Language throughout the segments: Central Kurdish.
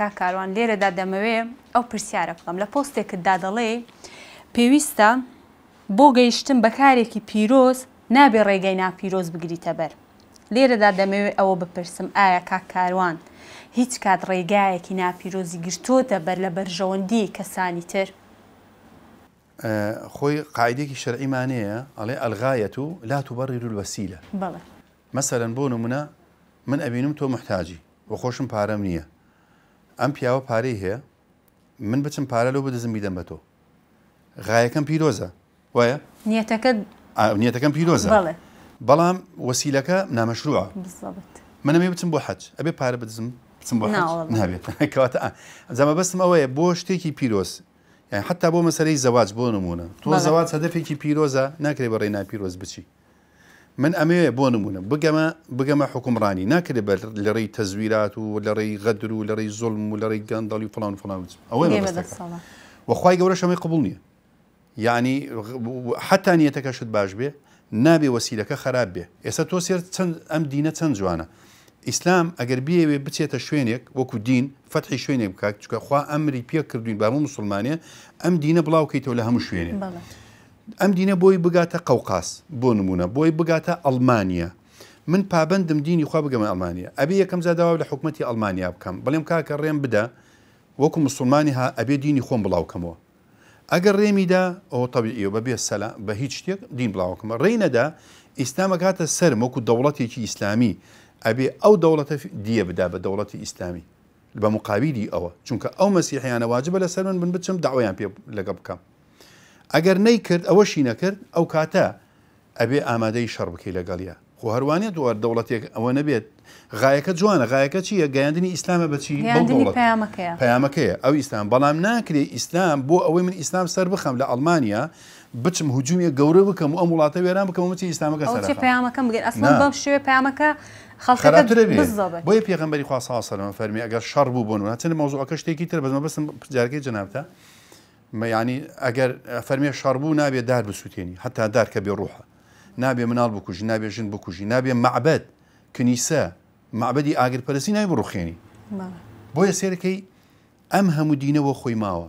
کاکاروان لێرەدا دەمەوێ ئەو پرسیارە بڵم لە پۆستێکتدا دەڵێ پێویستە بۆ گەیشتن بە کارێکی پیرۆز نابێ ڕێگەی ناپیرۆز بگریتە بەر لێرەدا دەمەوێت ئەوە بپرسم ئایا کاکاروان هیچ کات ڕێگایەکی ناپیرۆزی گرتوۆتە بەر لە بەرژەوەندی کەسانی تر خۆی قاعدێکی شەرعیمانەیە ئەڵێ ئەلغایەت و لات و بەڕیر وەسیلە مەسەرەن بۆ نمونە من ئەبینم تۆ محتاجی وە خۆشم پارەم نییە ئەم پیاوە پارەی هەیە من بچم پارە لەو بدەزم بیدەم بە تۆ غایەکەم پیرۆزە وایە نیەتەکەم پیرۆزە بەڵام وەسیلەکە نامەشروعە منە مێ بچم بۆ حەج ئەبێ پارە بدزم بچم بۆ نابێت ئەزەمە بەستم ئەوەیە بۆ شتێکی پیرۆز یان حتا بۆ مەسەرەی زەواج بۆ نمونە تۆ زەواج هەدەفێکی پیرۆزە ناکرێ بەڕێ ناپیرۆز بچی من ئەمەیە بۆ نمونە بگەمە بگەمە حکومڕانی ناکرێت بە لەڕێی تەزویرات و لەڕێی غەدر و لەڕێی زۆلم و لەڕێی گەندڵی و فلان فلان ئەوەی وەخوای گەورە شەمەی قبول نییە ینی حتا نیەتەکەشت باش بێ نابێ وەسیلەکە خراب بێ ئێستا تۆ سێر چەند ئەم دینە چەند جوانە ئیسلام ئەگەر بێوێ بچێتە شوێنێک وەکو دین فەتحی شوێنێک بکات چکە خوا ئەمری پێ کردوین بامە مسلمانە ئەم دینە بڵاوکەیتەوە لە هەموو شوێنێ. ئەم دینە بۆی بگاتە قەوقاس بۆ نمونە بۆی بگاتە ئەلمانیا من پابندم دینی خوا بگەمە ئەلمانیا ئەبێ یەکەم زاداوا لە حکوومەتتی ئەلمانیا بکەم بەڵێم کاکە ڕێم بدە وەکو مسلمانی ها ئەبێ دینی خۆم بڵاوکەمەوە ئەگەر ڕێمیدا ئەو تەبیعیەوە بەبێ سەلا بە هیچ شتێک دین بڵاوکەمە ڕێنەدا ئیسلامەکاتە سەر وەکو دەوڵەتێکی ئیسلامی ئەبێ ئەو دەوڵەتە دیە بدا بە دەوڵەتی ئیسلامی بە مقابلی ئەوە چونکە ئەو مەسیحیانە واجبە لە سەر من بن بچم داوایان پێ لەگە بکەم ئەگەر نەیکرد ئەوەشی نەکرد ئەو کاتە ئەبێ ئامادەی شەڕ بکەی لەگەڵیە خۆ هەروانێت دووار دەوڵەتێک ئەوە نەبێت غایەکە جوانە غایەکە چیە گەیاندنی ئیسلامە بچی پامەکەیە ئەو ئیسلام بەڵام ناکرێ ئیسلام بۆ ئەوەی من ئیسلام سەر بخەم لە ئەلمانیا بچم هجوومیە گەورە بکەم و ئەم وڵاتە وێران بکەم وتی ئیسلامەکە سەر پامەکەم بگەن ئەس بەم شوێ پامەکە بۆیە پێغمبەری خوا ساسەەوە فەرمی ئەگەر شەڕ بوو بۆن چەند مەوزوعەکە شتێکی تر بەمە بەسم پرجارگەی جنابتە مەیانی ئەگەر فەرمیێ شاربوو نابێت دار بسووتێنی هەتا دارکە بێ ڕوحە نابێ مناڵ بکوژی نابێ ژن بکوژی نابێ معبەت کنیسە معبەدی ئاگرپەرسی نای بڕوخێنی بۆیە سێرەکەی ئەم هەموو دینەوە خۆی ماوە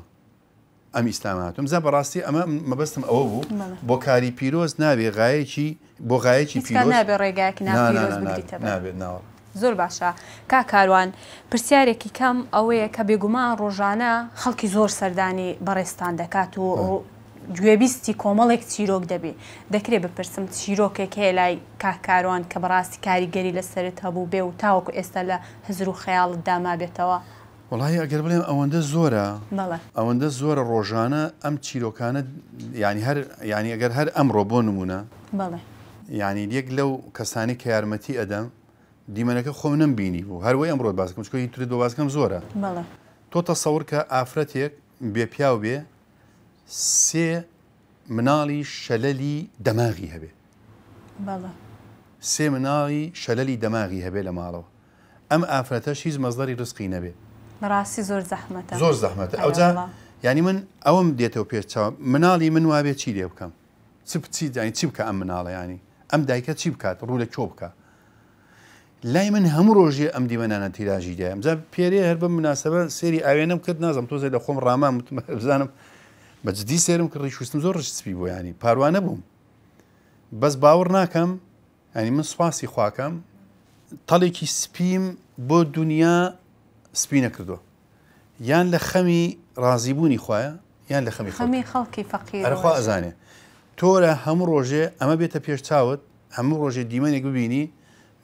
ئەم ئیسلاماتم زە بەڕاستی ئەمە مەبەستم ئەوە بوو بۆ کاری پیرۆز نابێ غایەکی بۆ غایەکی پیرۆ نابێ ڕێگاک نابێت ناوە زۆر باشە کا کاروان پرسیارێکی کەم ئەوەیە کە بێگومان ڕۆژانە خەڵکی زۆر سەردانی بەڕێستان دەکات و گوێبیستی کۆمەڵێک چیرۆک دەبێ دەکرێت بپرسم چیرۆکێک هەیە لای کاکاروان کە بەڕاستی کاریگەری لەسرت هەبوو بێ و تاوەکو ئێستا لە هزر و خەیاڵ داما بێتەوە. وڵی ئەگەر بڵێم ئەوەندە زۆرە ئەوەندە زۆرە ڕۆژانە ئەم چیرۆکانە ینی هەر ینی ئەگەر هەر ئەمڕۆ بۆ نمونە یعنی یەک لەو کەسانی کە یارمەتی ئەدەم دیمەنەکە خۆم نم بینی بوو هەروەی ئەمڕۆ باسکەم چکۆی تری دو باسکەم زۆرە تۆ تەسەور کە ئافرەتێک بێپیا بێ سێ مناڵی شەلەلی دەماغی هەبێ سێ مناڵی شەلەلی دەماغی هەبێ لە ماڵەوە ئەم ئافرەتە شیز مەزدەری ڕستقی نەبێ ڕاستی زۆر زەحمەتە زۆر زەحمەتە ئەوجا ینی من ئەوم دێتەوە پێ چاو مناڵی من وابێ چی لێ بکەم چ بچی دانی چی بکە ئەم مناڵە ینی ئەم دایکە چی بکات ڕوو لە چۆ بکە لای من هەموو ڕۆژی ئەم دیوەنانە تیراژی دایم جا پێری هەر بم مناسبە سێری ئاوێنم کرد نازم تۆزە لە خۆم ڕامان بزانم بەجددی سێرم کە ڕیشوستم زۆر ڕشتپی بۆ ینی پاروانە بووم بەس باور ناکەم ئەنی من سواسی خواکەم تەڵێکی سپیم بۆ دنیا سپی نەکردووە یان لە خەمی ڕازیبوونی خۆیە یان لە خەمی خەمی خەڵکی فەقیرخوا ئەزانێ تۆرە هەموو ڕۆژێ ئەمە بێتە پێش چاوت هەموو ڕۆژێ دیمەنێک ببینی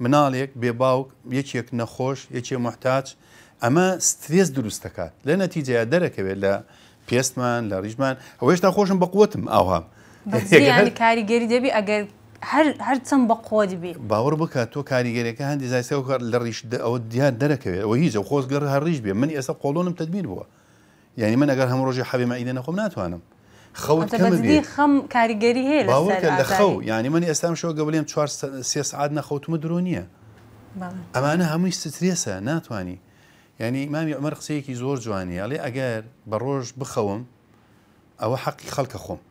مناڵێک بێباوک یەکێک نەخۆش یەکێ محتاج ئەمە سترێز دروست دەکات لە نەتیجەیە دەرەکەوێت لە پێستمان لە ڕیژمان ئەوێشتا خۆشم بە قوتم ئاوام کاریگەری دەبی ئەگەر هەر چەند بە قۆدبی باوەڕ بکات تۆ کاریگەریەکە هەندی زایسە کار لە ڕیش ئەوە دیار دەرەکەوێت ئەوە هیچ خۆزگەر هەر ڕیش بێ من ئێستا قۆڵۆنم تدبیر بووە یعنی من ئەگەر هەم ڕۆژی حەبێمە ئیدە نەخۆم ناتوانم خەوتدی خەم کاریگەری هەیە لە خەو ینی منی ئێستام شۆ گەڵێم 4 سێ سعات نەخەوتمە درۆ نییە ئەمانە هەمووی سترێسە ناتانی ینی ئمامی ئەمەر قسەیەکی زۆر جوانی ئەڵێ ئەگەر بە ڕۆژ بخەوم ئەوە حەقی خەڵکە خۆم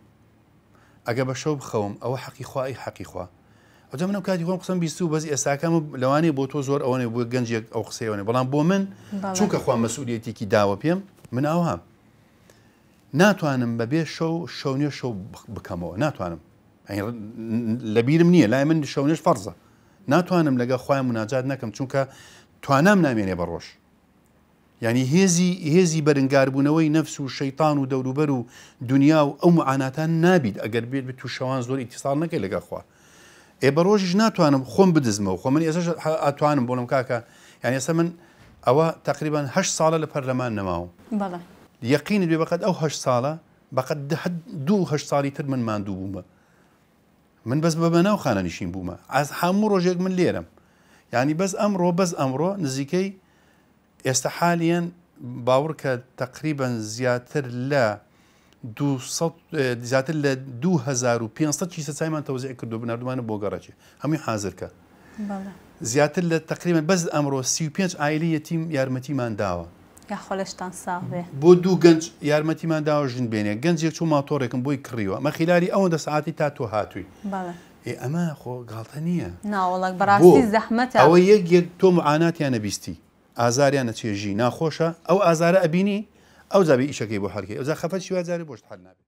ئەگە بە شەو بخەوم ئەوە حەقی خوای حەقی خوا ئەجە منم کاتی خۆم قسم بیست و بەزی ئێستاکەم لەوانی بۆ تۆ زۆر ئەوەنێ بۆ گەنجێک ئەو قسەیەوەێ بەڵام بۆ من چونکە خوا مەسوولەتێکی داوە پێم من ئاوام ناتوانم بەبێ شەو شەونێ شەو بکەمەوە ناتوانم لەبیرم نییە لای من شەونێش فەرزە ناتوانم لەگە خۆیان مناجات نەکەم چونکە توانام نامێنێ بە ڕۆژ ینی هێزی هێزی بەرنگاربوونەوەی نەفس و شەیتان و دەوروبەر و دنیا و ئەو معاناتان نابیت ئەگەر بێت بە تووشەوان زۆر ئیتیساال نەکەی لەگە خوا ئێ بە ڕۆژیش ناتوانم خۆم بدزمەوە خۆ من ئێسش ئاتوانم بۆنم کاکە یان ئێستا من ئەوە تقریبان هە ساڵە لە پەرلەمان نەماوە بەڵێ یەقینی دوێ بەقەت ئەو هە ساڵە بەقەت دوه ساڵی تر من ماندوو بوومە من بەس بە بەناو خانە نشین بوومە ئاز هەموو ڕۆژێک من لێرم ینی بەس ئەمڕۆ بەس ئەمڕۆ نزیکەی ئێستا حالیان باور کە تقریبن زیاتر لە زیاتر لە 2500 چی سەسایمان تەوزیع کردو بناردومانە بۆ گەڕێکی هەمووی حازرکە زیاتر لە تقریبن بەس ئەمڕۆ 35 ئایلی یەتیم یارمەتیمان داوە یاخۆلشتان ساوێ بۆ دوو گەنج یارمەتیمان داوژین بێنێ گەنجێک چوو ماتۆڕێکم بۆی کڕیوە مە خیلاری ئەوەندە سعاتی تا تۆ هاتووی ئەمە خۆ گاڵتە نییە ناوەڵک بەڕاستی زەحمەت ئەوە یەک یەک تۆ معاناتیان نەبیستی ئازاریان نەچێژی ناخۆشە ئەو ئازارە ئەبینی ئەو زابی ئیشەکەی بۆ هەرکی ئەوزا خەفەت شیوازاری بۆشت هەر نابێت